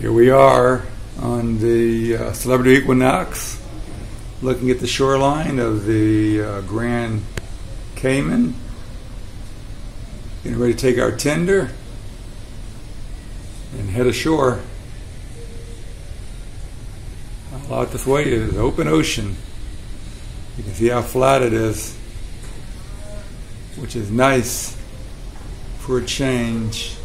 Here we are on the uh, Celebrity Equinox, looking at the shoreline of the uh, Grand Cayman. Getting ready to take our tender and head ashore. A out this way is open ocean. You can see how flat it is, which is nice for a change.